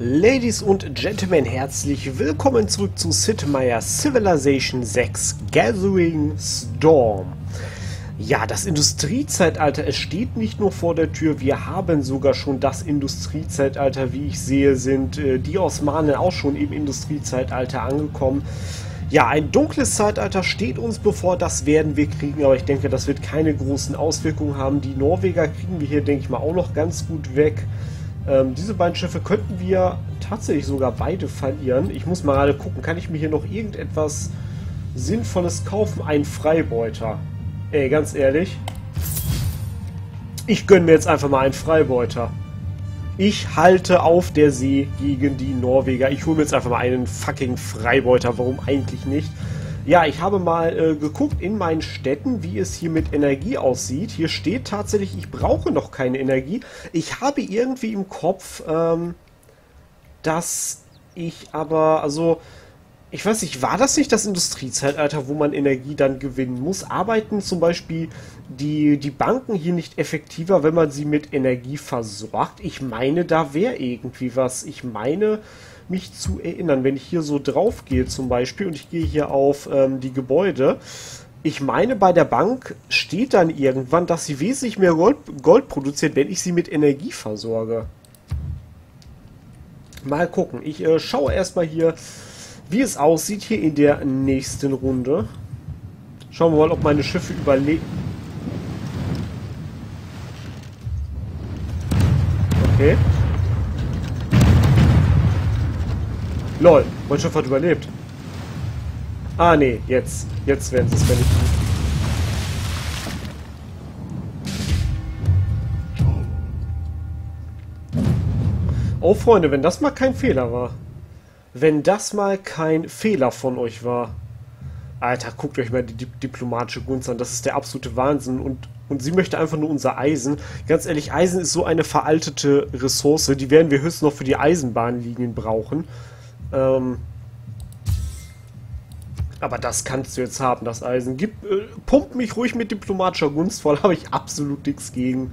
Ladies und Gentlemen, herzlich willkommen zurück zu Sid Meier Civilization 6 Gathering Storm. Ja, das Industriezeitalter, es steht nicht nur vor der Tür, wir haben sogar schon das Industriezeitalter, wie ich sehe, sind äh, die Osmanen auch schon im Industriezeitalter angekommen. Ja, ein dunkles Zeitalter steht uns bevor, das werden wir kriegen, aber ich denke, das wird keine großen Auswirkungen haben. Die Norweger kriegen wir hier, denke ich mal, auch noch ganz gut weg. Ähm, diese beiden Schiffe könnten wir tatsächlich sogar beide verlieren. Ich muss mal gerade gucken, kann ich mir hier noch irgendetwas Sinnvolles kaufen? Ein Freibeuter. Ey, ganz ehrlich. Ich gönne mir jetzt einfach mal einen Freibeuter. Ich halte auf der See gegen die Norweger. Ich hole mir jetzt einfach mal einen fucking Freibeuter. Warum eigentlich nicht? Ja, ich habe mal äh, geguckt in meinen Städten, wie es hier mit Energie aussieht. Hier steht tatsächlich, ich brauche noch keine Energie. Ich habe irgendwie im Kopf, ähm, dass ich aber, also, ich weiß nicht, war das nicht das Industriezeitalter, wo man Energie dann gewinnen muss? Arbeiten zum Beispiel die, die Banken hier nicht effektiver, wenn man sie mit Energie versorgt? Ich meine, da wäre irgendwie was. Ich meine, mich zu erinnern. Wenn ich hier so drauf gehe zum Beispiel und ich gehe hier auf ähm, die Gebäude, ich meine, bei der Bank steht dann irgendwann, dass sie wesentlich mehr Gold, Gold produziert, wenn ich sie mit Energie versorge. Mal gucken. Ich äh, schaue erstmal hier, wie es aussieht hier in der nächsten Runde. Schauen wir mal, ob meine Schiffe überleben. Okay. Lol, mein Schiff hat überlebt. Ah, nee, jetzt. Jetzt werden sie es vernichten. Oh, Freunde, wenn das mal kein Fehler war. Wenn das mal kein Fehler von euch war. Alter, guckt euch mal die diplomatische Gunst an. Das ist der absolute Wahnsinn. Und, und sie möchte einfach nur unser Eisen. Ganz ehrlich, Eisen ist so eine veraltete Ressource. Die werden wir höchstens noch für die Eisenbahnlinien brauchen. Ähm, aber das kannst du jetzt haben, das Eisen. Gib, äh, pump mich ruhig mit diplomatischer Gunst voll, habe ich absolut nichts gegen.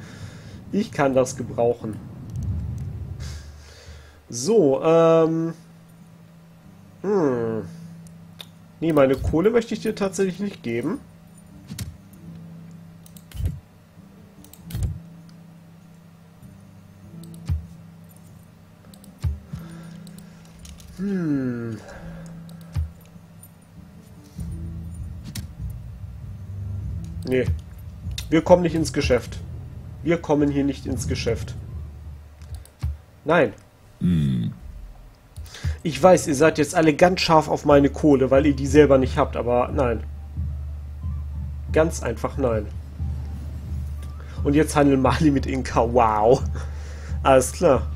Ich kann das gebrauchen. So, ähm... Hm. Nee, meine Kohle möchte ich dir tatsächlich nicht geben. Hm. Nee. Wir kommen nicht ins Geschäft. Wir kommen hier nicht ins Geschäft. Nein. Hm. Ich weiß, ihr seid jetzt alle ganz scharf auf meine Kohle, weil ihr die selber nicht habt, aber nein. Ganz einfach nein. Und jetzt handeln Mali mit Inka. Wow. Alles klar.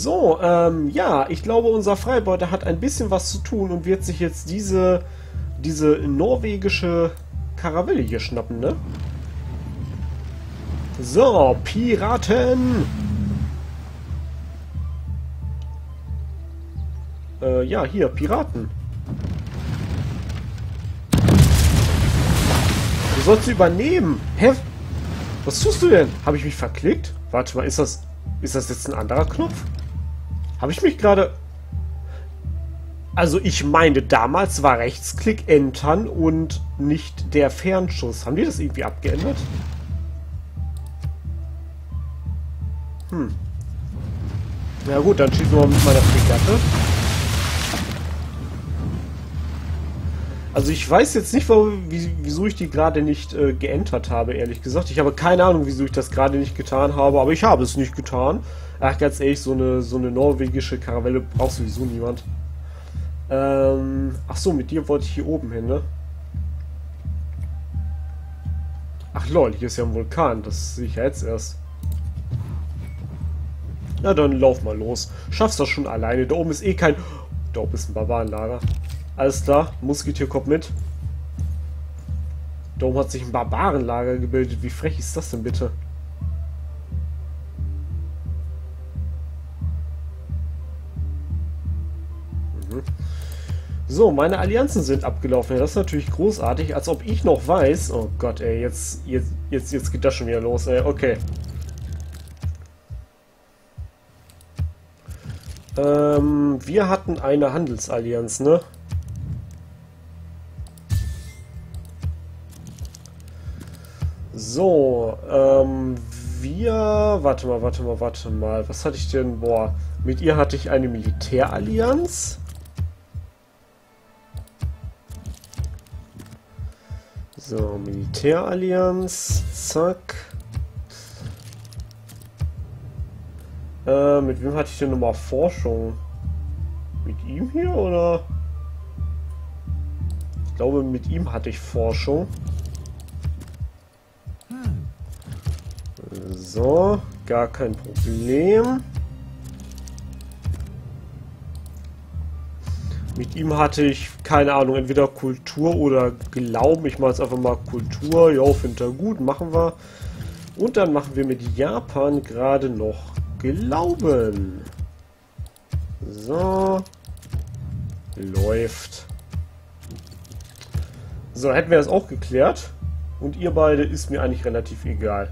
So, ähm, ja, ich glaube, unser Freibeuter hat ein bisschen was zu tun und wird sich jetzt diese, diese norwegische Karavelle hier schnappen, ne? So, Piraten! Äh, ja, hier, Piraten. Du sollst sie übernehmen. Hä? Was tust du denn? Habe ich mich verklickt? Warte mal, ist das... Ist das jetzt ein anderer Knopf? Habe ich mich gerade... Also ich meine, damals war Rechtsklick entern und nicht der Fernschuss. Haben die das irgendwie abgeändert? Hm. Na gut, dann schießen wir mal mit meiner Fregatte. Also ich weiß jetzt nicht, wieso ich die gerade nicht äh, geentert habe, ehrlich gesagt. Ich habe keine Ahnung, wieso ich das gerade nicht getan habe, aber ich habe es nicht getan. Ach, ganz ehrlich, so eine, so eine norwegische Karavelle braucht sowieso niemand. Ähm, ach so, mit dir wollte ich hier oben hin, ne? Ach lol, hier ist ja ein Vulkan, das sehe ich ja jetzt erst. Na dann lauf mal los. Schaffst das schon alleine. Da oben ist eh kein... Da oben ist ein Barbarenlager. Alles klar, Musketier kommt mit. Da oben hat sich ein Barbarenlager gebildet. Wie frech ist das denn bitte? So, meine Allianzen sind abgelaufen. Das ist natürlich großartig, als ob ich noch weiß. Oh Gott, ey, jetzt, jetzt, jetzt, jetzt geht das schon wieder los, ey. Okay. Ähm, wir hatten eine Handelsallianz, ne? So, ähm, wir... Warte mal, warte mal, warte mal. Was hatte ich denn? Boah, mit ihr hatte ich eine Militärallianz. So, Militärallianz. Zack. Äh, mit wem hatte ich denn nochmal Forschung? Mit ihm hier oder? Ich glaube, mit ihm hatte ich Forschung. So, gar kein Problem. Mit ihm hatte ich, keine Ahnung, entweder Kultur oder Glauben. Ich mache jetzt einfach mal Kultur. Ja, finde er gut, machen wir. Und dann machen wir mit Japan gerade noch Glauben. So. Läuft. So, hätten wir das auch geklärt. Und ihr beide ist mir eigentlich relativ egal.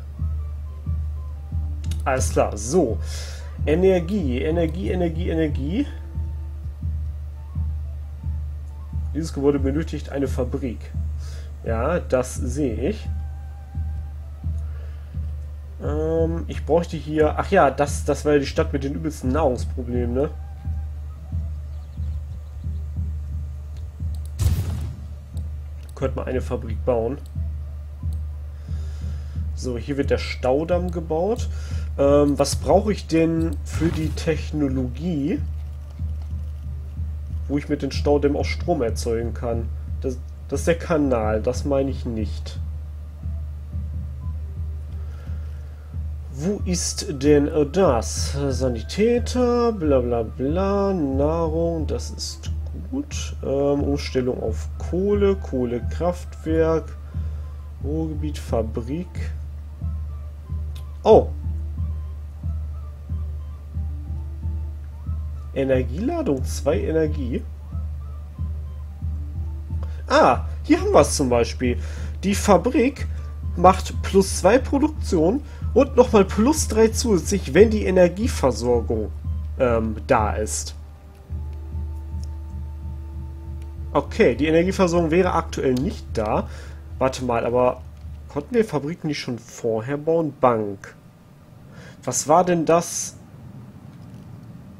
Alles klar, so. Energie, Energie, Energie, Energie. Dieses Gebäude benötigt eine Fabrik. Ja, das sehe ich. Ähm, ich bräuchte hier... Ach ja, das, das war die Stadt mit den übelsten Nahrungsproblemen, ne? Könnte man eine Fabrik bauen. So, hier wird der Staudamm gebaut. Ähm, was brauche ich denn für die Technologie, wo ich mit den Staudämmen auch Strom erzeugen kann? Das, das ist der Kanal, das meine ich nicht. Wo ist denn das? Sanitäter, bla bla bla, Nahrung, das ist gut. Ähm, Umstellung auf Kohle, Kohlekraftwerk, Ruhrgebiet, Fabrik. Oh, Energieladung 2 Energie. Ah, hier haben wir es zum Beispiel. Die Fabrik macht plus 2 Produktion und nochmal plus 3 zusätzlich, wenn die Energieversorgung ähm, da ist. Okay, die Energieversorgung wäre aktuell nicht da. Warte mal, aber konnten wir Fabriken nicht schon vorher bauen? Bank. Was war denn das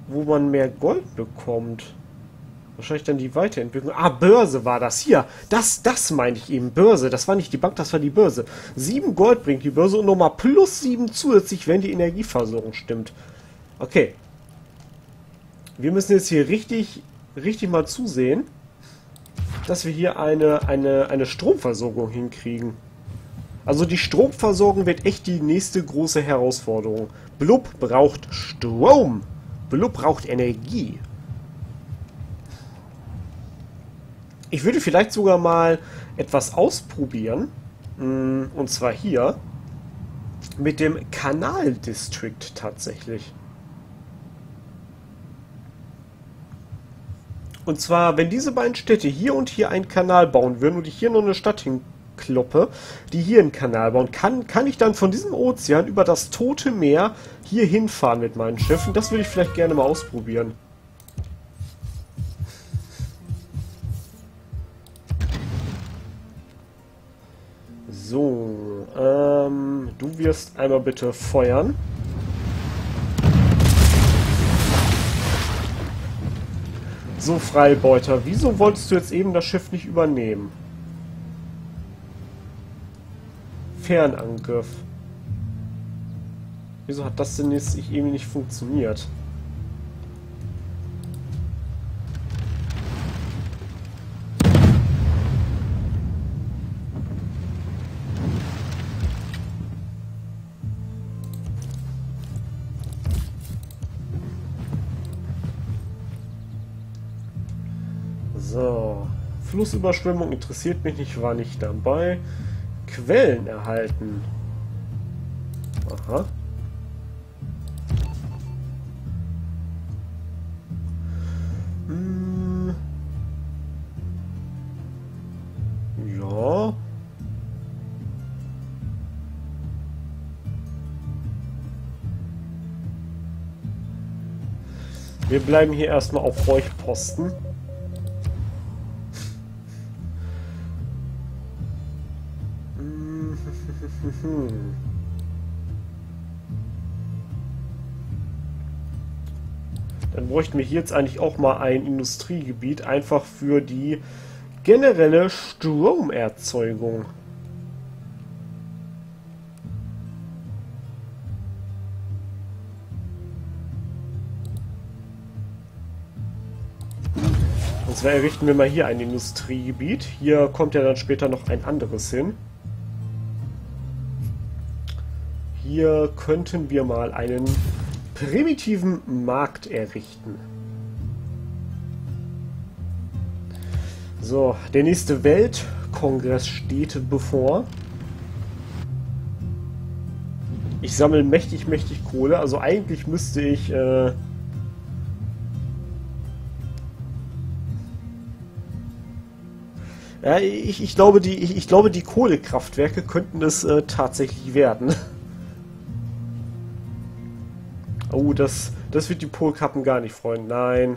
wo man mehr Gold bekommt. Wahrscheinlich dann die Weiterentwicklung. Ah, Börse war das. Hier, das, das meine ich eben. Börse. Das war nicht die Bank, das war die Börse. Sieben Gold bringt die Börse und nochmal plus sieben zusätzlich, wenn die Energieversorgung stimmt. Okay. Wir müssen jetzt hier richtig, richtig mal zusehen, dass wir hier eine, eine, eine Stromversorgung hinkriegen. Also die Stromversorgung wird echt die nächste große Herausforderung. Blub braucht Strom. Blub braucht Energie. Ich würde vielleicht sogar mal etwas ausprobieren. Mm, und zwar hier. Mit dem Kanal District tatsächlich. Und zwar, wenn diese beiden Städte hier und hier einen Kanal bauen würden und ich hier noch eine Stadt hinkloppe, die hier einen Kanal bauen, kann, kann ich dann von diesem Ozean über das Tote Meer hier hinfahren mit meinen Schiffen. Das würde ich vielleicht gerne mal ausprobieren. So, ähm, du wirst einmal bitte feuern. So, Freibeuter, wieso wolltest du jetzt eben das Schiff nicht übernehmen? Fernangriff. Wieso hat das denn jetzt irgendwie nicht funktioniert? So. Flussüberschwemmung interessiert mich nicht, war nicht dabei. Quellen erhalten. Aha. Hm. Wir bleiben hier erstmal auf Räuchposten. Dann bräuchten wir hier jetzt eigentlich auch mal ein Industriegebiet, einfach für die generelle Stromerzeugung. Und zwar errichten wir mal hier ein Industriegebiet. Hier kommt ja dann später noch ein anderes hin. Hier könnten wir mal einen primitiven Markt errichten. So, der nächste Weltkongress steht bevor. Ich sammle mächtig, mächtig Kohle. Also eigentlich müsste ich... Äh, ja, ich, ich, glaube, die, ich, ich, glaube, die Kohlekraftwerke könnten es äh, tatsächlich werden. Oh, das, das wird die Polkappen gar nicht freuen. Nein.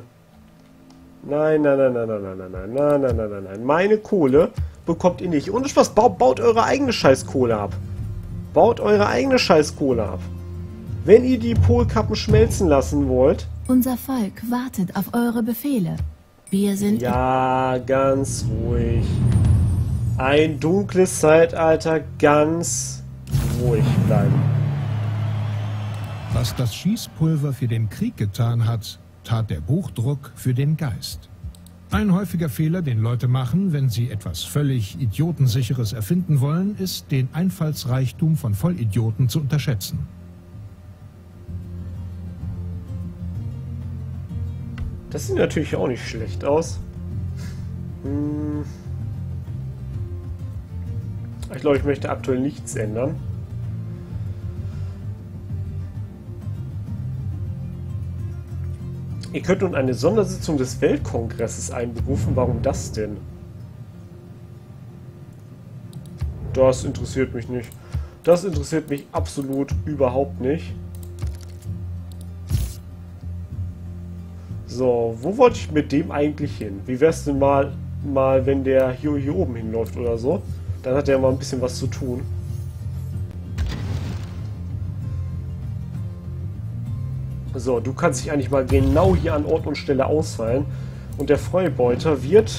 Nein, nein, nein, nein, nein, nein, nein, nein, nein, nein, nein, nein, nein. Meine Kohle bekommt ihr nicht. Und was, baut, baut eure eigene Scheißkohle ab. Baut eure eigene Scheißkohle ab. Wenn ihr die Polkappen schmelzen lassen wollt... Unser Volk wartet auf eure Befehle. Wir sind... Ja, ganz ruhig. Ein dunkles Zeitalter, ganz ruhig bleiben. Was das Schießpulver für den Krieg getan hat, tat der Buchdruck für den Geist. Ein häufiger Fehler, den Leute machen, wenn sie etwas völlig Idiotensicheres erfinden wollen, ist, den Einfallsreichtum von Vollidioten zu unterschätzen. Das sieht natürlich auch nicht schlecht aus. Hm. Ich glaube, ich möchte aktuell nichts ändern. Ihr könnt nun eine Sondersitzung des Weltkongresses einberufen. Warum das denn? Das interessiert mich nicht. Das interessiert mich absolut überhaupt nicht. So, wo wollte ich mit dem eigentlich hin? Wie wär's denn mal, mal wenn der hier, hier oben hinläuft oder so? Dann hat er mal ein bisschen was zu tun. So, du kannst dich eigentlich mal genau hier an Ort und Stelle ausfallen. Und der Freubeuter wird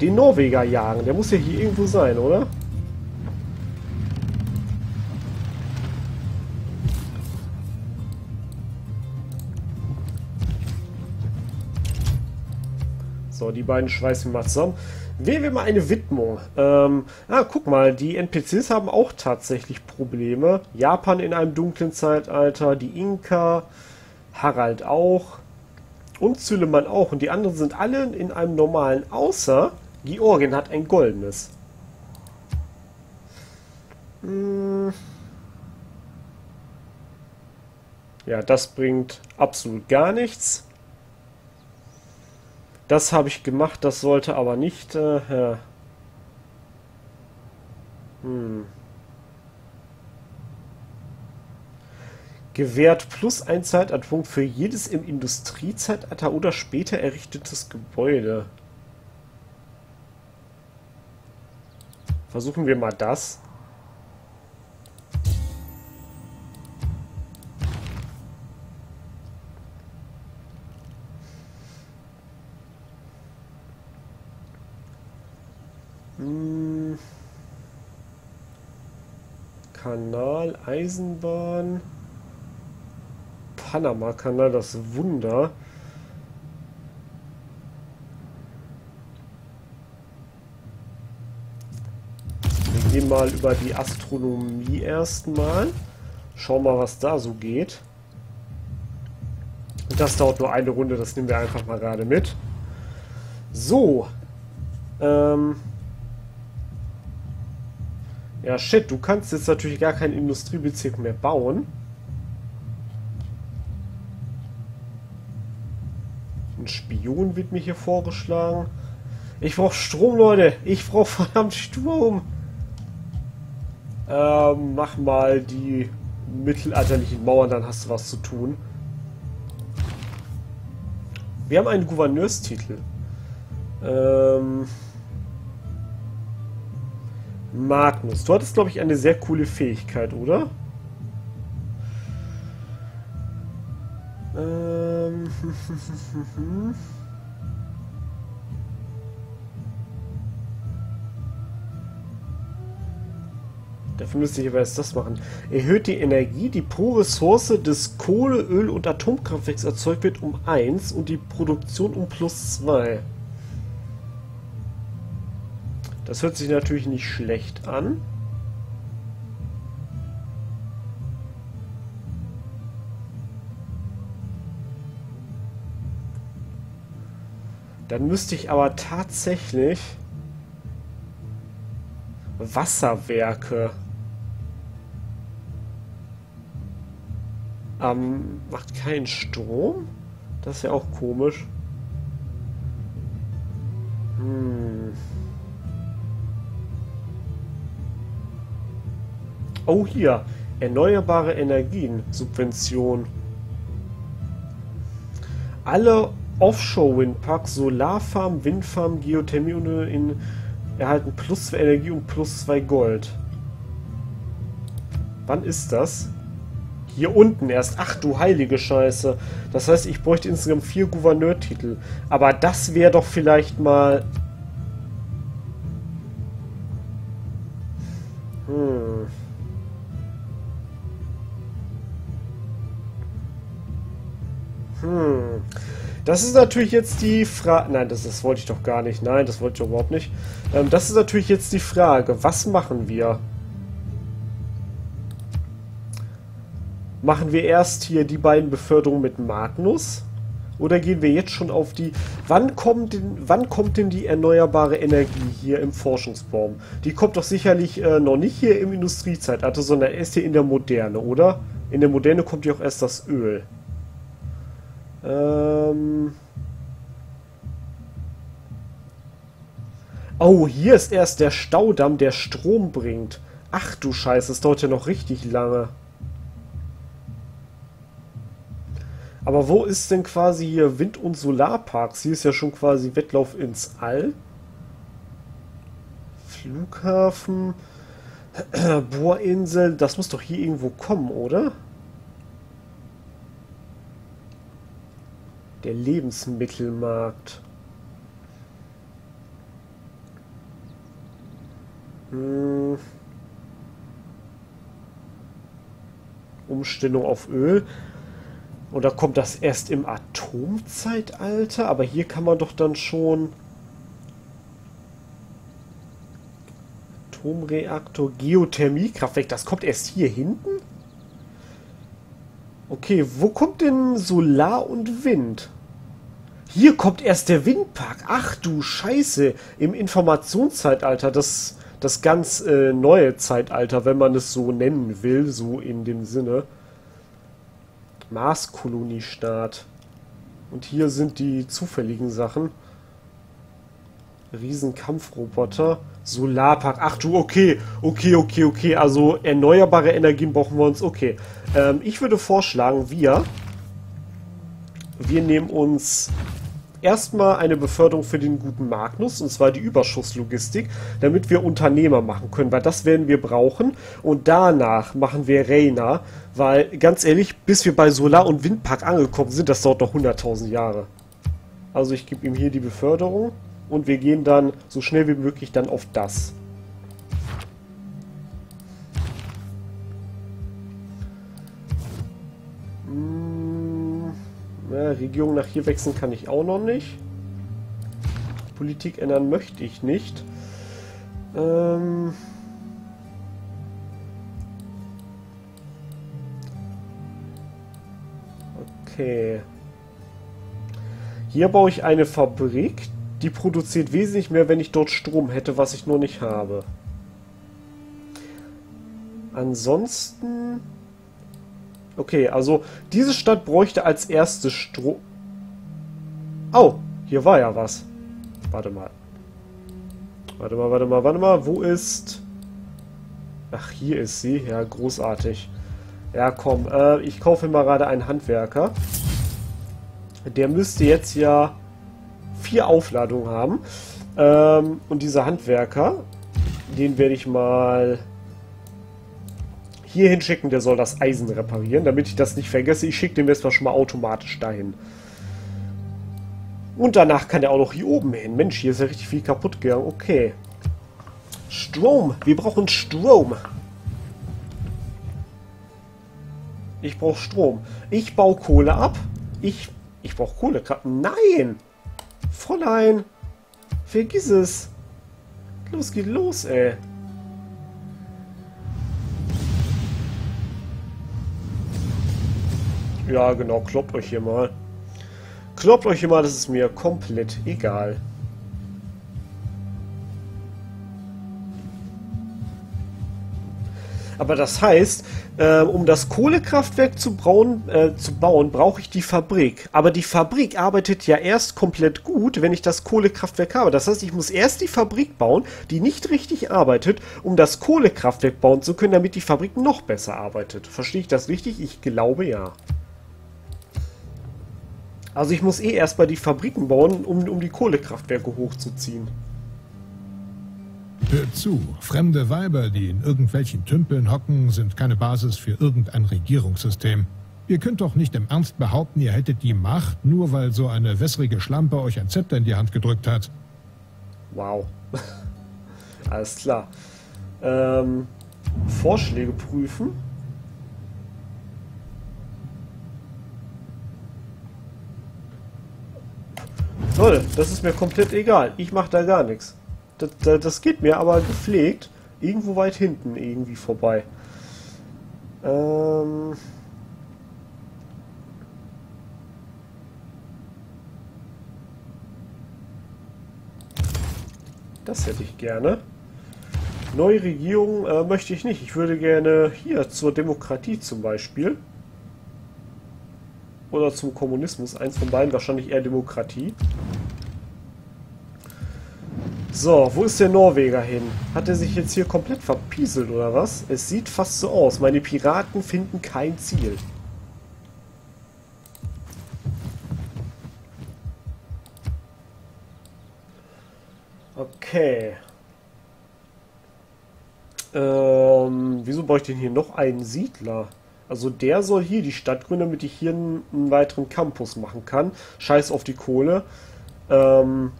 den Norweger jagen. Der muss ja hier irgendwo sein, oder? So, die beiden schweißen mal zusammen. Wählen wir mal eine Widmung. Ähm, ah, guck mal, die NPCs haben auch tatsächlich Probleme. Japan in einem dunklen Zeitalter, die Inka, Harald auch und Zülemann auch. Und die anderen sind alle in einem normalen, außer Georgien hat ein goldenes. Hm. Ja, das bringt absolut gar nichts. Das habe ich gemacht, das sollte aber nicht... Äh, ja. Hm. Gewährt plus ein Zeitalterpunkt für jedes im Industriezeitalter oder später errichtetes Gebäude. Versuchen wir mal das. Hm. Kanal, Eisenbahn. Panama-Kanal, das Wunder. Wir gehen mal über die Astronomie erstmal. Schauen mal, was da so geht. Und das dauert nur eine Runde, das nehmen wir einfach mal gerade mit. So. Ähm. Ja, shit, du kannst jetzt natürlich gar keinen Industriebezirk mehr bauen. Ein Spion wird mir hier vorgeschlagen. Ich brauche Strom, Leute. Ich brauche verdammt Strom. Ähm, mach mal die mittelalterlichen Mauern, dann hast du was zu tun. Wir haben einen Gouverneurstitel. Ähm... Magnus, du hattest, glaube ich, eine sehr coole Fähigkeit, oder? Ähm... Dafür müsste ich aber erst das machen. Erhöht die Energie, die pro Ressource des Kohle-, Öl- und Atomkraftwerks erzeugt wird, um 1 und die Produktion um plus 2. Das hört sich natürlich nicht schlecht an. Dann müsste ich aber tatsächlich Wasserwerke Ähm, macht keinen Strom? Das ist ja auch komisch. Hm. Oh, hier. Erneuerbare Energien. Subvention. Alle Offshore-Windparks, Solarfarm, Windfarm, Geothermie und in erhalten plus 2 Energie und plus 2 Gold. Wann ist das? Hier unten erst. Ach du heilige Scheiße. Das heißt, ich bräuchte insgesamt vier Gouverneurtitel. Aber das wäre doch vielleicht mal... Das ist natürlich jetzt die Frage... Nein, das, das wollte ich doch gar nicht. Nein, das wollte ich überhaupt nicht. Ähm, das ist natürlich jetzt die Frage. Was machen wir? Machen wir erst hier die beiden Beförderungen mit Magnus? Oder gehen wir jetzt schon auf die... Wann kommt denn, wann kommt denn die erneuerbare Energie hier im Forschungsbaum? Die kommt doch sicherlich äh, noch nicht hier im Industriezeitalter, sondern erst hier in der Moderne, oder? In der Moderne kommt ja auch erst das Öl. Ähm... Oh, hier ist erst der Staudamm, der Strom bringt. Ach du Scheiße, das dauert ja noch richtig lange. Aber wo ist denn quasi hier Wind- und Solarparks? Hier ist ja schon quasi Wettlauf ins All. Flughafen. Bohrinsel. Das muss doch hier irgendwo kommen, oder? Der Lebensmittelmarkt. Hm. Umstellung auf Öl. Oder kommt das erst im Atomzeitalter? Aber hier kann man doch dann schon... Atomreaktor, Geothermiekraftwerk, das kommt erst hier hinten? Okay, wo kommt denn Solar und Wind? Hier kommt erst der Windpark. Ach du Scheiße, im Informationszeitalter, das, das ganz äh, neue Zeitalter, wenn man es so nennen will, so in dem Sinne. Mars-Koloniestaat. Und hier sind die zufälligen Sachen. Riesenkampfroboter. Solarpark. Ach du, okay. Okay, okay, okay. Also erneuerbare Energien brauchen wir uns. Okay. Ähm, ich würde vorschlagen, wir... Wir nehmen uns erstmal eine Beförderung für den guten Magnus, und zwar die Überschusslogistik, damit wir Unternehmer machen können, weil das werden wir brauchen. Und danach machen wir Reina, weil ganz ehrlich, bis wir bei Solar- und Windpark angekommen sind, das dauert noch 100.000 Jahre. Also ich gebe ihm hier die Beförderung und wir gehen dann so schnell wie möglich dann auf das. Ja, Regierung nach hier wechseln kann ich auch noch nicht. Politik ändern möchte ich nicht. Ähm okay. Hier baue ich eine Fabrik, die produziert wesentlich mehr, wenn ich dort Strom hätte, was ich nur nicht habe. Ansonsten Okay, also diese Stadt bräuchte als erstes Strom... Oh, hier war ja was. Warte mal. Warte mal, warte mal, warte mal. Wo ist... Ach, hier ist sie. Ja, großartig. Ja, komm. Äh, ich kaufe mal gerade einen Handwerker. Der müsste jetzt ja vier Aufladungen haben. Ähm, und dieser Handwerker, den werde ich mal hier hinschicken. Der soll das Eisen reparieren, damit ich das nicht vergesse. Ich schicke dem jetzt mal schon mal automatisch dahin. Und danach kann er auch noch hier oben hin. Mensch, hier ist ja richtig viel kaputt gegangen. Okay. Strom. Wir brauchen Strom. Ich brauche Strom. Ich baue Kohle ab. Ich, ich brauche Kohle. Nein! Fräulein! Vergiss es! Los geht los, ey! Ja, genau, kloppt euch hier mal. Kloppt euch hier mal, das ist mir komplett egal. Aber das heißt, äh, um das Kohlekraftwerk zu, brauen, äh, zu bauen, brauche ich die Fabrik. Aber die Fabrik arbeitet ja erst komplett gut, wenn ich das Kohlekraftwerk habe. Das heißt, ich muss erst die Fabrik bauen, die nicht richtig arbeitet, um das Kohlekraftwerk bauen zu können, damit die Fabrik noch besser arbeitet. Verstehe ich das richtig? Ich glaube ja. Also ich muss eh erstmal die Fabriken bauen, um, um die Kohlekraftwerke hochzuziehen. Hört zu, fremde Weiber, die in irgendwelchen Tümpeln hocken, sind keine Basis für irgendein Regierungssystem. Ihr könnt doch nicht im Ernst behaupten, ihr hättet die Macht, nur weil so eine wässrige Schlampe euch ein Zepter in die Hand gedrückt hat. Wow. Alles klar. Ähm, Vorschläge prüfen. Toll, das ist mir komplett egal. Ich mache da gar nichts. Das, das, das, geht mir aber gepflegt irgendwo weit hinten irgendwie vorbei. Ähm das hätte ich gerne. Neue Regierung äh, möchte ich nicht. Ich würde gerne hier zur Demokratie zum Beispiel. Oder zum Kommunismus. Eins von beiden, wahrscheinlich eher Demokratie. So, wo ist der Norweger hin? Hat er sich jetzt hier komplett verpieselt oder was? Es sieht fast so aus. Meine Piraten finden kein Ziel. Okay. Ähm, wieso brauche ich denn hier noch einen Siedler? Also der soll hier die Stadt gründen, damit ich hier einen, weiteren Campus machen kann. Scheiß auf die Kohle. Ähm,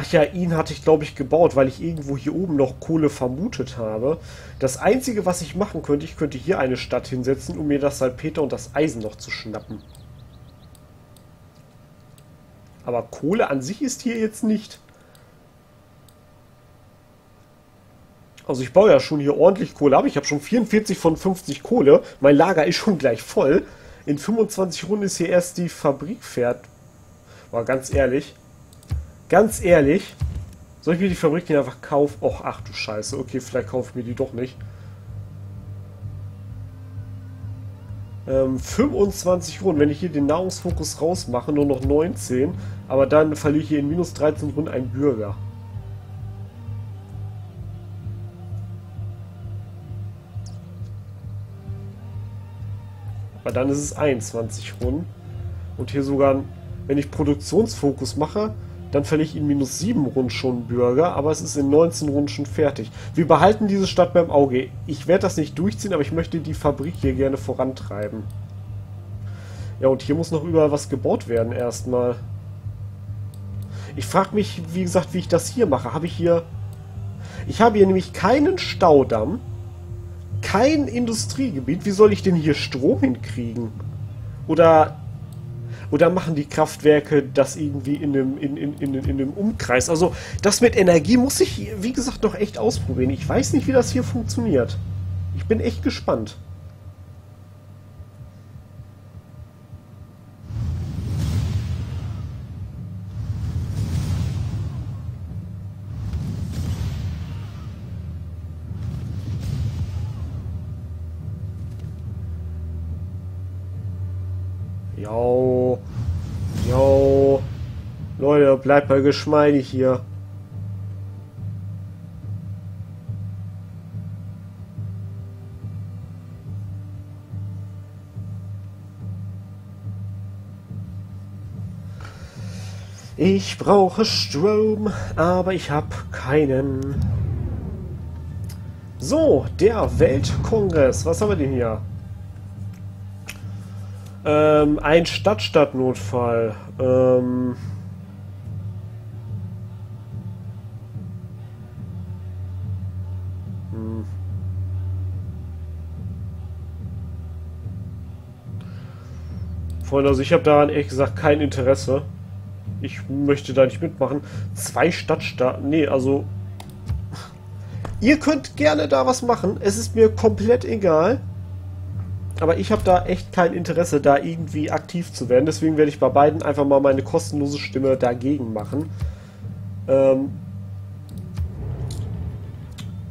Ach ja, ihn hatte ich, glaube ich, gebaut, weil ich irgendwo hier oben noch Kohle vermutet habe. Das Einzige, was ich machen könnte, ich könnte hier eine Stadt hinsetzen, um mir das Salpeter und das Eisen noch zu schnappen. Aber Kohle an sich ist hier jetzt nicht. Also ich baue ja schon hier ordentlich Kohle ab. Ich habe schon 44 von 50 Kohle. Mein Lager ist schon gleich voll. In 25 Runden ist hier erst die Fabrik fertig. War ganz ehrlich. Ganz ehrlich, soll ich mir die Fabrik hier einfach kaufen? Och, ach du Scheiße. Okay, vielleicht kaufe ich mir die doch nicht. Ähm, 25 Runden. Wenn ich hier den Nahrungsfokus rausmache, nur noch 19. Aber dann verliere ich hier in minus 13 Runden einen Bürger. Aber dann ist es 21 Runden. Und hier sogar, wenn ich Produktionsfokus mache, dann verliere ich in minus 7 Runden schon Bürger, aber es ist in 19 Runden schon fertig. Wir behalten diese Stadt beim Auge. Ich werde das nicht durchziehen, aber ich möchte die Fabrik hier gerne vorantreiben. Ja, und hier muss noch überall was gebaut werden erstmal. Ich frage mich, wie gesagt, wie ich das hier mache. Habe ich hier... Ich habe hier nämlich keinen Staudamm, kein Industriegebiet. Wie soll ich denn hier Strom hinkriegen? Oder oder machen die Kraftwerke das irgendwie in einem, in, in, in, in einem Umkreis? Also das mit Energie muss ich, wie gesagt, noch echt ausprobieren. Ich weiß nicht, wie das hier funktioniert. Ich bin echt gespannt. Bleibt mal geschmeidig hier. Ich brauche Strom, aber ich habe keinen. So, der Weltkongress. Was haben wir denn hier? Ähm, ein Stadtstadtnotfall. Ähm... Freunde, also ich habe daran ehrlich gesagt kein Interesse. Ich möchte da nicht mitmachen. Zwei Stadtstaaten. Nee, also. Ihr könnt gerne da was machen. Es ist mir komplett egal. Aber ich habe da echt kein Interesse, da irgendwie aktiv zu werden. Deswegen werde ich bei beiden einfach mal meine kostenlose Stimme dagegen machen. Ähm,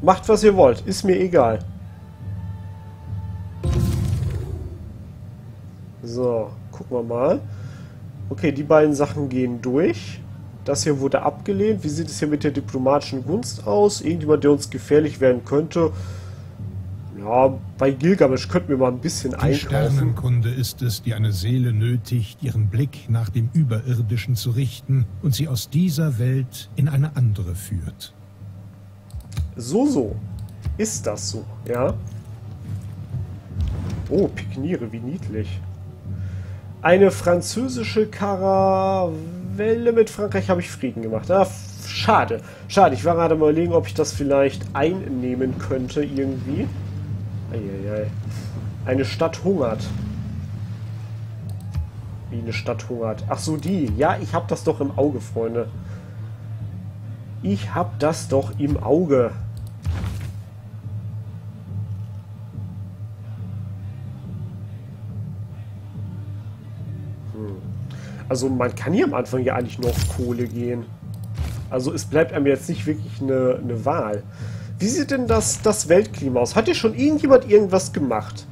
macht, was ihr wollt. Ist mir egal. So, gucken wir mal. Okay, die beiden Sachen gehen durch. Das hier wurde abgelehnt. Wie sieht es hier mit der diplomatischen Gunst aus? Irgendjemand, der uns gefährlich werden könnte. Ja, bei Gilgamesch könnten wir mal ein bisschen die einkaufen. Sternenkunde ist es, die eine Seele nötigt, ihren Blick nach dem Überirdischen zu richten und sie aus dieser Welt in eine andere führt. So, so. Ist das so, ja? Oh, Pikniere, wie niedlich. Eine französische Karavelle mit Frankreich habe ich Frieden gemacht. Ah, schade. Schade, ich war gerade mal überlegen, ob ich das vielleicht einnehmen könnte irgendwie. Eieiei. Eine Stadt hungert. Wie eine Stadt hungert. Ach so, die. Ja, ich habe das doch im Auge, Freunde. Ich habe das doch im Auge. Also man kann hier am Anfang ja eigentlich nur auf Kohle gehen. Also es bleibt einem jetzt nicht wirklich eine, eine Wahl. Wie sieht denn das, das Weltklima aus? Hat hier schon irgendjemand irgendwas gemacht?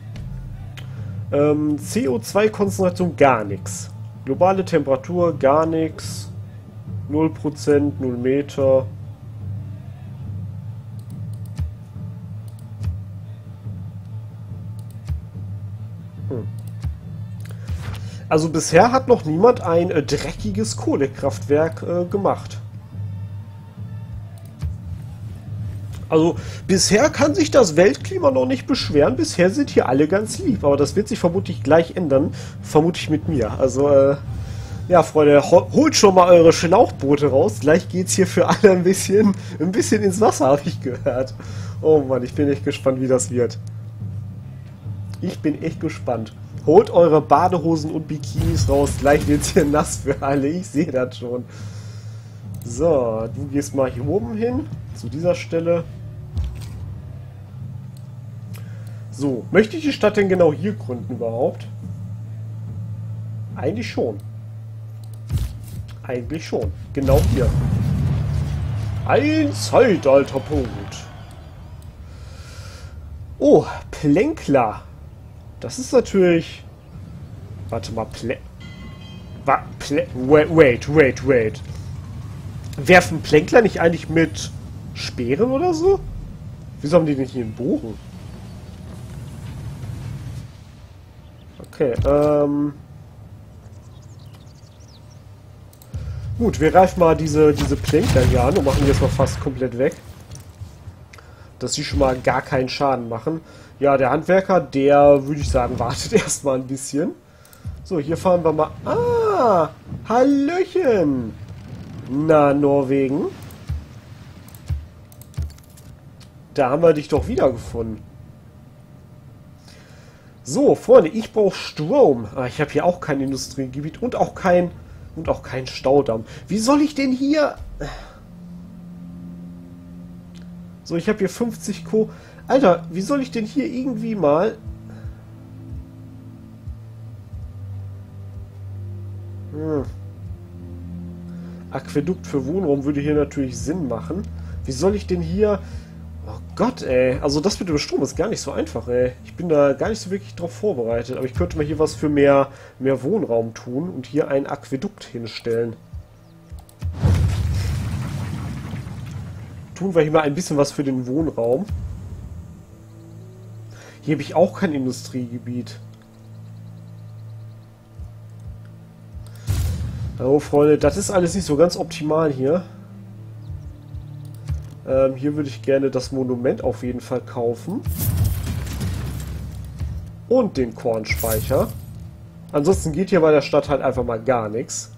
Ähm, CO2-Konzentration gar nichts. Globale Temperatur gar nichts. 0%, 0 Meter. Also bisher hat noch niemand ein äh, dreckiges Kohlekraftwerk äh, gemacht. Also bisher kann sich das Weltklima noch nicht beschweren. Bisher sind hier alle ganz lieb. Aber das wird sich vermutlich gleich ändern. Vermutlich mit mir. Also, äh, ja, Freunde, holt schon mal eure Schlauchboote raus. Gleich geht's hier für alle ein bisschen, ein bisschen ins Wasser, habe ich gehört. Oh Mann, ich bin echt gespannt, wie das wird. Ich bin echt gespannt. Holt eure Badehosen und Bikinis raus. Gleich wird's hier nass für alle. Ich sehe das schon. So, du gehst mal hier oben hin. Zu dieser Stelle. So, möchte ich die Stadt denn genau hier gründen überhaupt? Eigentlich schon. Eigentlich schon. Genau hier. Ein Zeitalterpunkt. Oh, Plänkler. Das ist natürlich... Warte mal, Plä... Wa Plä wait, wait, wait, wait. Werfen Plänkler nicht eigentlich mit Speeren oder so? Wieso haben die nicht einen Bogen? Okay, ähm... Gut, wir greifen mal diese, diese Plänkler hier an und machen die jetzt mal fast komplett weg. Dass sie schon mal gar keinen Schaden machen. Ja, der Handwerker, der, würde ich sagen, wartet erstmal ein bisschen. So, hier fahren wir mal... Ah! Hallöchen! Na, Norwegen? Da haben wir dich doch wiedergefunden. So, Freunde, ich brauche Strom. Ah, ich habe hier auch kein Industriegebiet und auch kein und auch kein Staudamm. Wie soll ich denn hier... So, ich habe hier 50 Co. Alter, wie soll ich denn hier irgendwie mal... Hm. Aquädukt für Wohnraum würde hier natürlich Sinn machen. Wie soll ich denn hier... Oh Gott, ey. Also das mit dem Strom ist gar nicht so einfach, ey. Ich bin da gar nicht so wirklich drauf vorbereitet. Aber ich könnte mal hier was für mehr, mehr Wohnraum tun und hier ein Aquädukt hinstellen. Tun wir hier mal ein bisschen was für den Wohnraum. Hier habe ich auch kein Industriegebiet. Oh, Freunde, das ist alles nicht so ganz optimal hier. Ähm, hier würde ich gerne das Monument auf jeden Fall kaufen. Und den Kornspeicher. Ansonsten geht hier bei der Stadt halt einfach mal gar nichts.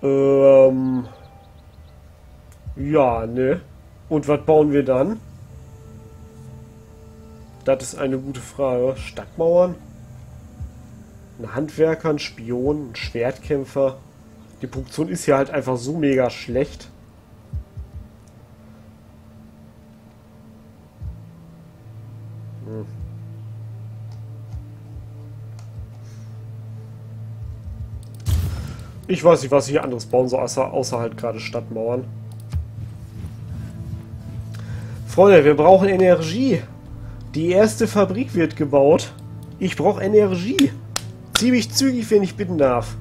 Ähm... Ja, ne. Und was bauen wir dann? Das ist eine gute Frage. Stadtmauern? Ein Handwerker, ein Spion, ein Schwertkämpfer. Die Produktion ist hier halt einfach so mega schlecht. Hm. Ich weiß nicht, was ich hier anderes bauen soll, außer, außer halt gerade Stadtmauern. Freunde, wir brauchen Energie. Die erste Fabrik wird gebaut. Ich brauche Energie. Ziemlich zügig, wenn ich bitten darf.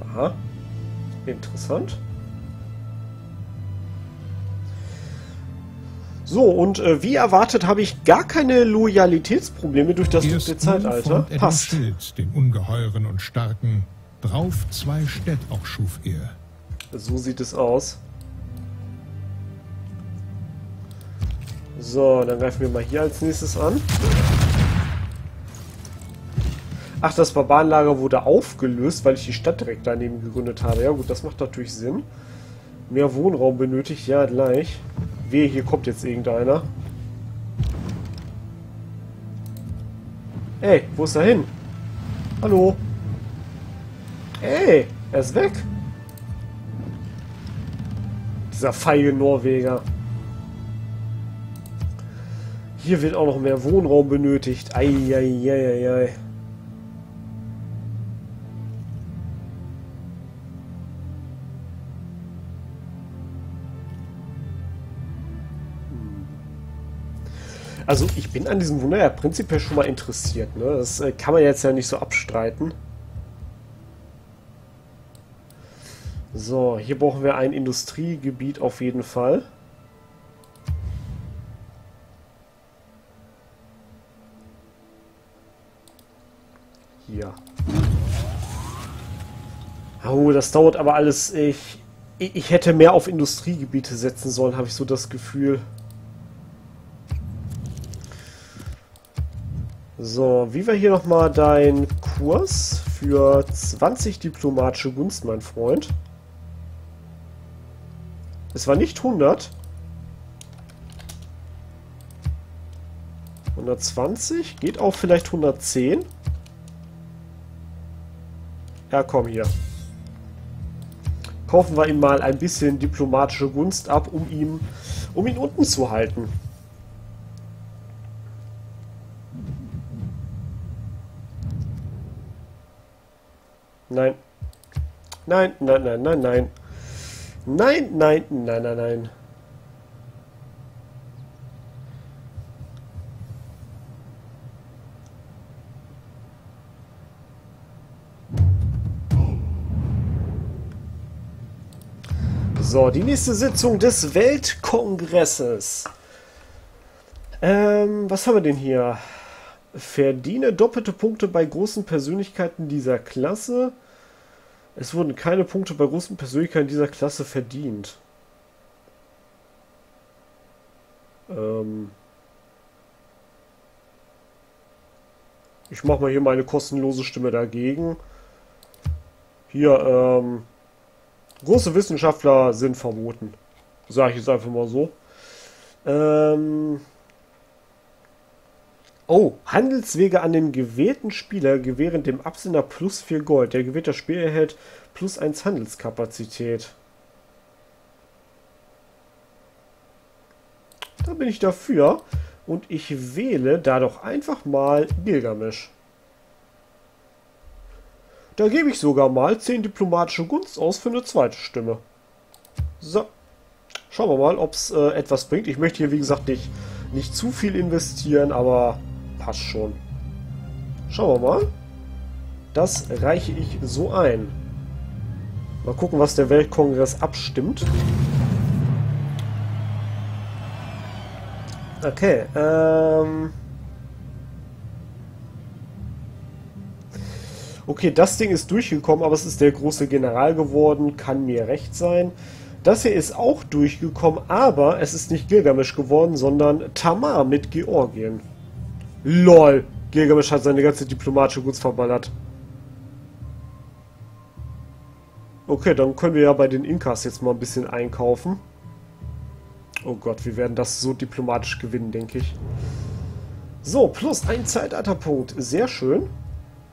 Aha. Interessant. So, und äh, wie erwartet habe ich gar keine Loyalitätsprobleme durch das dunkle Zeitalter. Passt. Schild, den ungeheuren und starken Drauf zwei Städt auch schuf er. So sieht es aus. So, dann greifen wir mal hier als nächstes an. Ach, das Barbarenlager wurde aufgelöst, weil ich die Stadt direkt daneben gegründet habe. Ja gut, das macht natürlich Sinn. Mehr Wohnraum benötigt, ja gleich. Wehe, hier kommt jetzt irgendeiner. Ey, wo ist er hin? Hallo? Ey, er ist weg. Dieser feige Norweger. Hier wird auch noch mehr Wohnraum benötigt. Eieieiei. Also ich bin an diesem Wunder ja prinzipiell schon mal interessiert. Ne? Das äh, kann man jetzt ja nicht so abstreiten. So, hier brauchen wir ein Industriegebiet auf jeden Fall. Hier. Oh, das dauert aber alles. Ich, ich hätte mehr auf Industriegebiete setzen sollen, habe ich so das Gefühl. So, wie war hier nochmal dein Kurs für 20 diplomatische Gunst, mein Freund? Es war nicht 100. 120? Geht auch vielleicht 110? Ja, komm hier. Kaufen wir ihm mal ein bisschen diplomatische Gunst ab, um ihm, um ihn unten zu halten. Nein. Nein, nein, nein, nein, nein. Nein, nein, nein, nein, nein. So, die nächste Sitzung des Weltkongresses. Ähm, was haben wir denn hier? Verdiene doppelte Punkte bei großen Persönlichkeiten dieser Klasse. Es wurden keine Punkte bei großen Persönlichkeiten dieser Klasse verdient. Ähm ich mache mal hier meine kostenlose Stimme dagegen. Hier, ähm, große Wissenschaftler sind verboten. Sage ich jetzt einfach mal so. Ähm, Oh, Handelswege an den gewählten Spieler gewähren dem Absender plus 4 Gold. Der gewählte Spieler erhält plus 1 Handelskapazität. Da bin ich dafür. Und ich wähle da doch einfach mal Gilgamesch. Da gebe ich sogar mal 10 diplomatische Gunst aus für eine zweite Stimme. So. Schauen wir mal, ob es äh, etwas bringt. Ich möchte hier, wie gesagt, nicht, nicht zu viel investieren, aber passt schon. Schauen wir mal. Das reiche ich so ein. Mal gucken, was der Weltkongress abstimmt. Okay, ähm... Okay, das Ding ist durchgekommen, aber es ist der große General geworden, kann mir recht sein. Das hier ist auch durchgekommen, aber es ist nicht Gilgamesch geworden, sondern Tamar mit Georgien. LOL! Gilgamesch hat seine ganze diplomatische Guts verballert. Okay, dann können wir ja bei den Inkas jetzt mal ein bisschen einkaufen. Oh Gott, wir werden das so diplomatisch gewinnen, denke ich. So, plus ein Zeitalterpunkt. Sehr schön.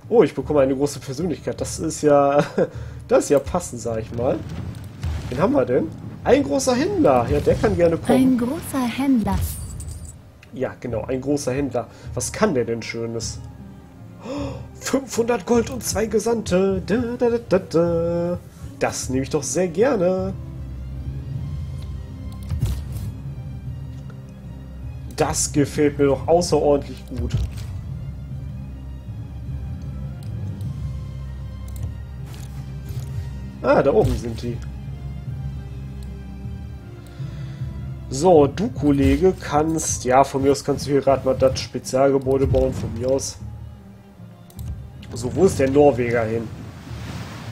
Oh, ich bekomme eine große Persönlichkeit. Das ist ja... Das ist ja passend, sag ich mal. Wen haben wir denn? Ein großer Händler. Ja, der kann gerne kommen. Ein großer Händler. Ja, genau, ein großer Händler. Was kann der denn Schönes? 500 Gold und zwei Gesandte. Da, da, da, da, Das nehme ich doch sehr gerne. Das gefällt mir doch außerordentlich gut. Ah, da oben sind die. So, du Kollege kannst, ja, von mir aus kannst du hier gerade mal das Spezialgebäude bauen, von mir aus. So, wo ist der Norweger hin?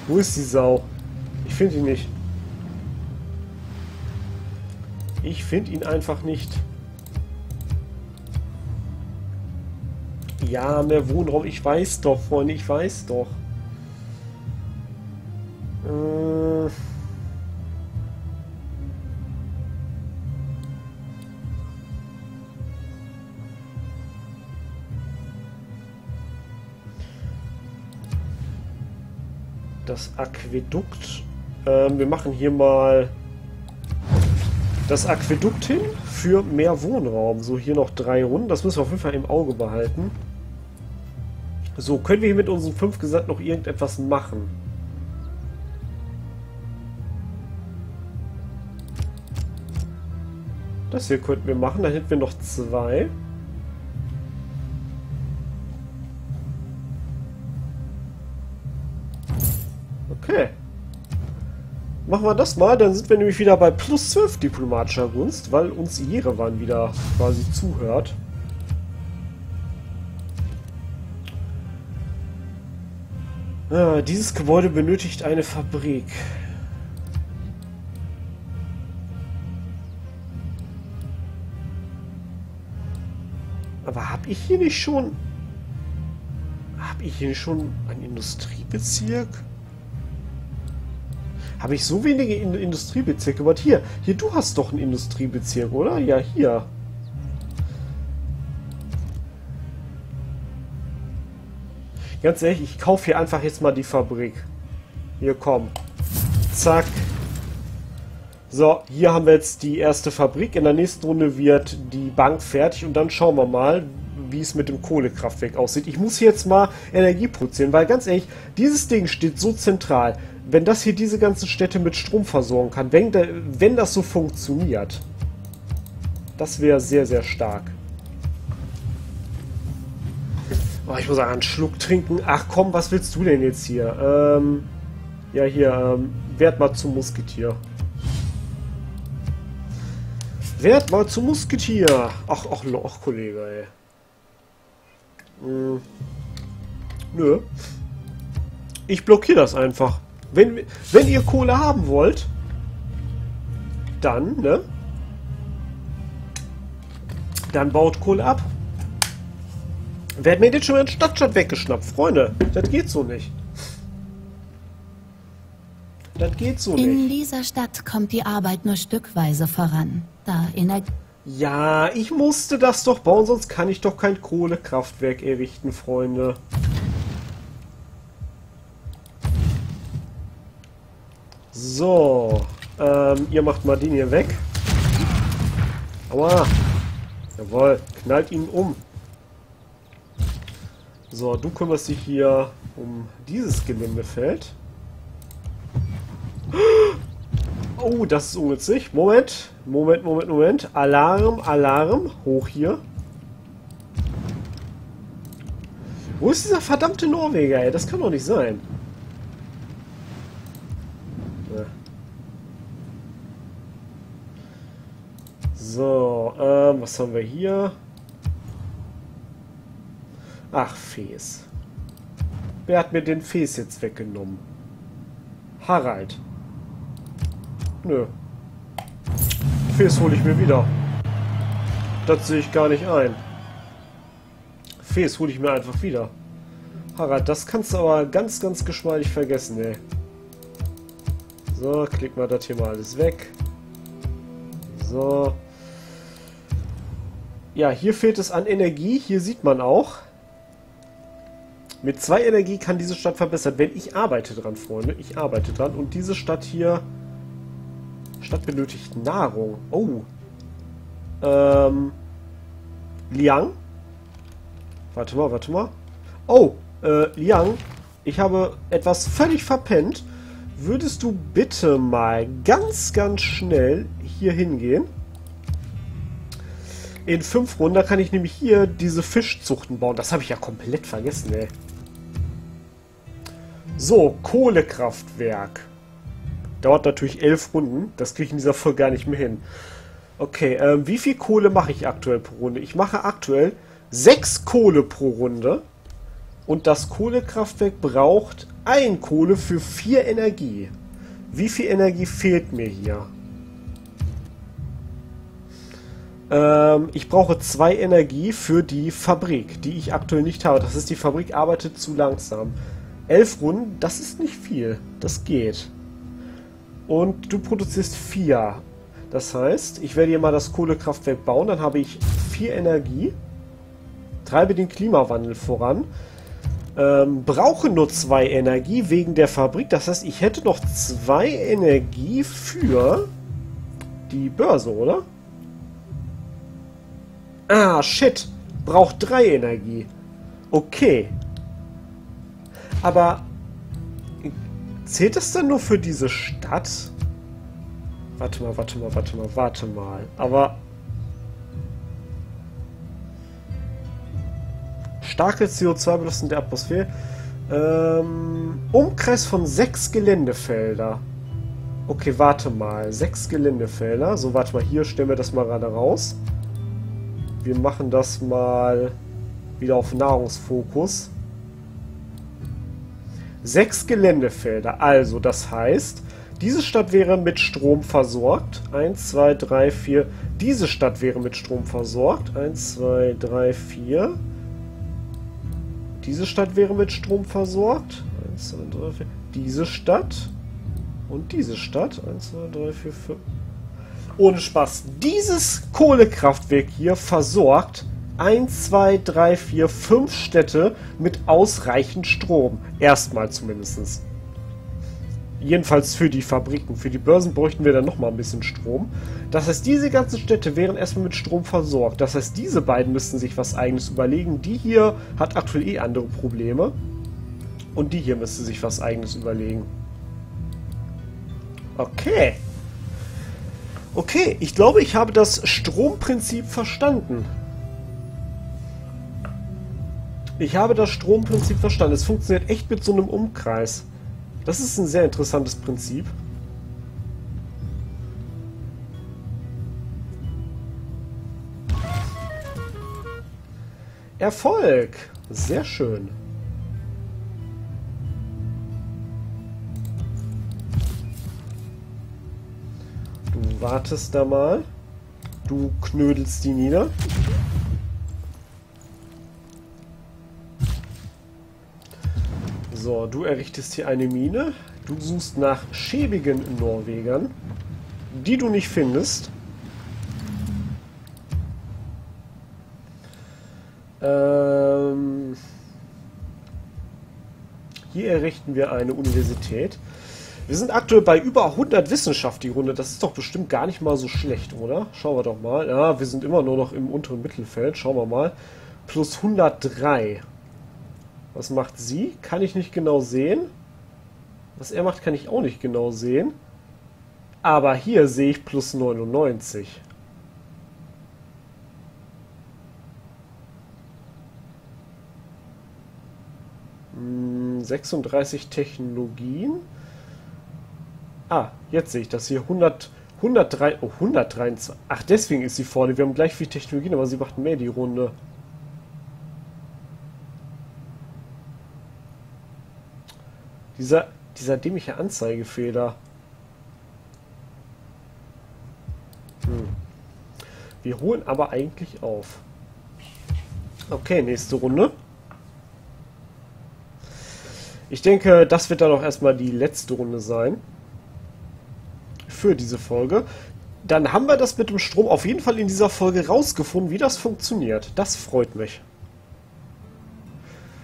Wo ist die Sau? Ich finde ihn nicht. Ich finde ihn einfach nicht. Ja, mehr Wohnraum. Ich weiß doch, Freunde, ich weiß doch. Das Aquädukt. Ähm, wir machen hier mal das Aquädukt hin für mehr Wohnraum. So, hier noch drei Runden. Das müssen wir auf jeden Fall im Auge behalten. So, können wir hier mit unseren fünf Gesandten noch irgendetwas machen? Das hier könnten wir machen. Da hätten wir noch zwei. Machen wir das mal, dann sind wir nämlich wieder bei plus 12 diplomatischer Gunst, weil uns Jerewan wieder quasi zuhört. Ah, dieses Gebäude benötigt eine Fabrik. Aber habe ich hier nicht schon... Habe ich hier schon einen Industriebezirk? Habe ich so wenige in Industriebezirke? Aber hier, hier, du hast doch einen Industriebezirk, oder? Ja, hier. Ganz ehrlich, ich kaufe hier einfach jetzt mal die Fabrik. Hier, komm. Zack. So, hier haben wir jetzt die erste Fabrik. In der nächsten Runde wird die Bank fertig und dann schauen wir mal, wie es mit dem Kohlekraftwerk aussieht. Ich muss jetzt mal Energie produzieren, weil ganz ehrlich, dieses Ding steht so zentral. Wenn das hier diese ganzen Städte mit Strom versorgen kann, wenn, wenn das so funktioniert, das wäre sehr, sehr stark. Oh, ich muss einen Schluck trinken. Ach komm, was willst du denn jetzt hier? Ähm, ja, hier, ähm, werd mal zum Musketier. Werd mal zum Musketier. Ach, ach, ach, Kollege, ey. Hm. Nö. Ich blockiere das einfach. Wenn, wenn ihr Kohle haben wollt, dann, ne? Dann baut Kohle ab. Wer hat mir jetzt schon einen Stadtstadt weggeschnappt? Freunde, das geht so nicht. Das geht so nicht. In dieser Stadt kommt die Arbeit nur stückweise voran, da Energie... Ja, ich musste das doch bauen, sonst kann ich doch kein Kohlekraftwerk errichten, Freunde. So, ähm, ihr macht mal den hier weg. Aua. Jawohl, knallt ihn um. So, du kümmerst dich hier um dieses Geländefeld. Oh, das ist ungünstig. Moment, Moment, Moment, Moment. Alarm, Alarm. Hoch hier. Wo ist dieser verdammte Norweger, ey? Das kann doch nicht sein. So, ähm, was haben wir hier? Ach, Fes. Wer hat mir den Fes jetzt weggenommen? Harald. Nö. Fes hole ich mir wieder. Das sehe ich gar nicht ein. Fes hole ich mir einfach wieder. Harald, das kannst du aber ganz, ganz geschmeidig vergessen, ey. So, klick mal das hier mal alles weg. So. Ja, hier fehlt es an Energie. Hier sieht man auch. Mit zwei Energie kann diese Stadt verbessert werden. Ich arbeite dran, Freunde. Ich arbeite dran. Und diese Stadt hier... Stadt benötigt Nahrung. Oh. Ähm... Liang? Warte mal, warte mal. Oh, äh, Liang, ich habe etwas völlig verpennt. Würdest du bitte mal ganz, ganz schnell hier hingehen? In fünf Runden kann ich nämlich hier diese Fischzuchten bauen. Das habe ich ja komplett vergessen, ey. So, Kohlekraftwerk. Dauert natürlich elf Runden. Das kriege ich in dieser Folge gar nicht mehr hin. Okay, ähm, wie viel Kohle mache ich aktuell pro Runde? Ich mache aktuell sechs Kohle pro Runde. Und das Kohlekraftwerk braucht ein Kohle für vier Energie. Wie viel Energie fehlt mir hier? Ähm, ich brauche zwei Energie für die Fabrik, die ich aktuell nicht habe. Das ist, die Fabrik arbeitet zu langsam. Elf Runden, das ist nicht viel. Das geht. Und du produzierst vier. Das heißt, ich werde hier mal das Kohlekraftwerk bauen, dann habe ich vier Energie, treibe den Klimawandel voran, ähm, brauche nur zwei Energie wegen der Fabrik. Das heißt, ich hätte noch zwei Energie für die Börse, oder? Ah, shit. Braucht drei Energie. Okay. Aber zählt das dann nur für diese Stadt? Warte mal, warte mal, warte mal, warte mal. Aber starke CO2-Belastung der Atmosphäre. Ähm, Umkreis von sechs Geländefelder. Okay, warte mal. Sechs Geländefelder. So, warte mal, hier stellen wir das mal gerade raus. Wir machen das mal wieder auf Nahrungsfokus. Sechs Geländefelder. Also, das heißt, diese Stadt wäre mit Strom versorgt. 1, 2, 3, 4. Diese Stadt wäre mit Strom versorgt. 1, 2, 3, 4. Diese Stadt wäre mit Strom versorgt. 1, 2, 3, 4. Diese Stadt. Und diese Stadt. 1, 2, 3, 4, 5. Ohne Spaß. Dieses Kohlekraftwerk hier versorgt 1, 2, 3, 4, 5 Städte mit ausreichend Strom. Erstmal zumindest. Jedenfalls für die Fabriken. Für die Börsen bräuchten wir dann nochmal ein bisschen Strom. Das heißt, diese ganzen Städte wären erstmal mit Strom versorgt. Das heißt, diese beiden müssten sich was eigenes überlegen. Die hier hat aktuell eh andere Probleme. Und die hier müsste sich was eigenes überlegen. Okay. Okay, ich glaube, ich habe das Stromprinzip verstanden. Ich habe das Stromprinzip verstanden. Es funktioniert echt mit so einem Umkreis. Das ist ein sehr interessantes Prinzip. Erfolg! Sehr schön. Wartest da mal. Du knödelst die nieder. So, du errichtest hier eine Mine. Du suchst nach schäbigen Norwegern, die du nicht findest. Ähm hier errichten wir eine Universität. Wir sind aktuell bei über 100 Wissenschaft die Runde. Das ist doch bestimmt gar nicht mal so schlecht, oder? Schauen wir doch mal. Ja, wir sind immer nur noch im unteren Mittelfeld. Schauen wir mal. Plus 103. Was macht sie? Kann ich nicht genau sehen. Was er macht, kann ich auch nicht genau sehen. Aber hier sehe ich plus 99. Hm, 36 Technologien. Ah, jetzt sehe ich das hier. 100, 103, oh, 123. Ach, deswegen ist sie vorne. Wir haben gleich viel Technologien, aber sie macht mehr die Runde. Dieser, dieser dämliche Anzeigefehler. Hm. Wir holen aber eigentlich auf. Okay, nächste Runde. Ich denke, das wird dann auch erstmal die letzte Runde sein. Für diese Folge. Dann haben wir das mit dem Strom auf jeden Fall in dieser Folge rausgefunden, wie das funktioniert. Das freut mich.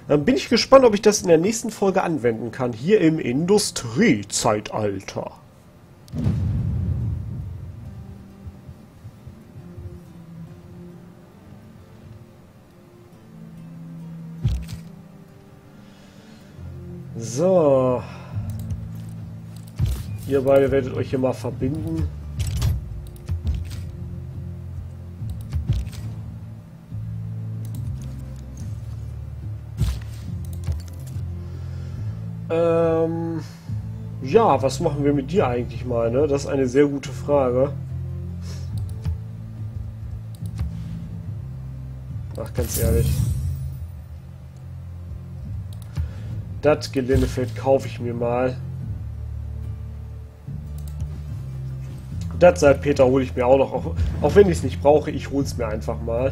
Dann bin ich gespannt, ob ich das in der nächsten Folge anwenden kann. Hier im Industriezeitalter. So. Ihr beide werdet euch hier mal verbinden. Ähm, ja, was machen wir mit dir eigentlich mal, ne? Das ist eine sehr gute Frage. Ach, ganz ehrlich. Das Geländefeld kaufe ich mir mal. Das seit Peter hole ich mir auch noch. Auch, auch wenn ich es nicht brauche, ich hole es mir einfach mal.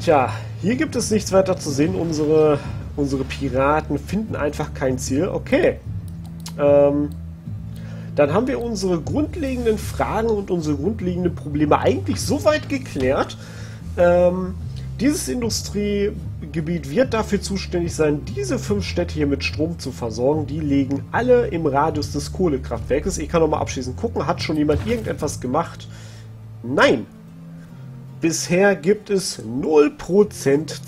Tja, hier gibt es nichts weiter zu sehen. Unsere, unsere Piraten finden einfach kein Ziel. Okay. Ähm, dann haben wir unsere grundlegenden Fragen und unsere grundlegenden Probleme eigentlich so weit geklärt. Ähm, dieses Industriegebiet wird dafür zuständig sein, diese fünf Städte hier mit Strom zu versorgen. Die liegen alle im Radius des Kohlekraftwerkes. Ich kann nochmal abschließend gucken, hat schon jemand irgendetwas gemacht? Nein! Bisher gibt es 0%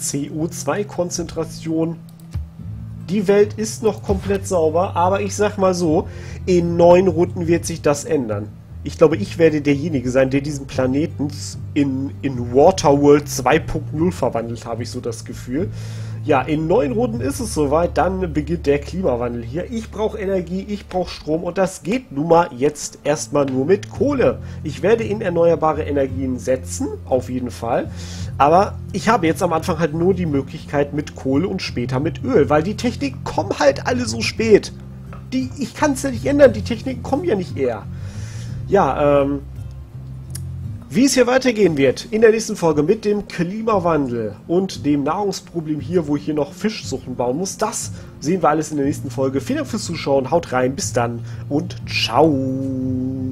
CO2-Konzentration. Die Welt ist noch komplett sauber, aber ich sag mal so, in neun Runden wird sich das ändern. Ich glaube, ich werde derjenige sein, der diesen Planeten in, in Waterworld 2.0 verwandelt, habe ich so das Gefühl. Ja, in neun Runden ist es soweit, dann beginnt der Klimawandel hier. Ich brauche Energie, ich brauche Strom und das geht nun mal jetzt erstmal nur mit Kohle. Ich werde in erneuerbare Energien setzen, auf jeden Fall. Aber ich habe jetzt am Anfang halt nur die Möglichkeit mit Kohle und später mit Öl, weil die Techniken kommen halt alle so spät. Die, ich kann es ja nicht ändern, die Techniken kommen ja nicht eher. Ja, ähm, wie es hier weitergehen wird in der nächsten Folge mit dem Klimawandel und dem Nahrungsproblem hier, wo ich hier noch Fischsuchen bauen muss, das sehen wir alles in der nächsten Folge. Vielen Dank fürs Zuschauen, haut rein, bis dann und ciao.